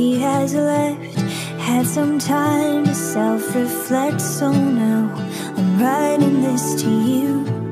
he has left. Had some time to self reflect, so now I'm writing this to you.